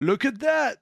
Look at that.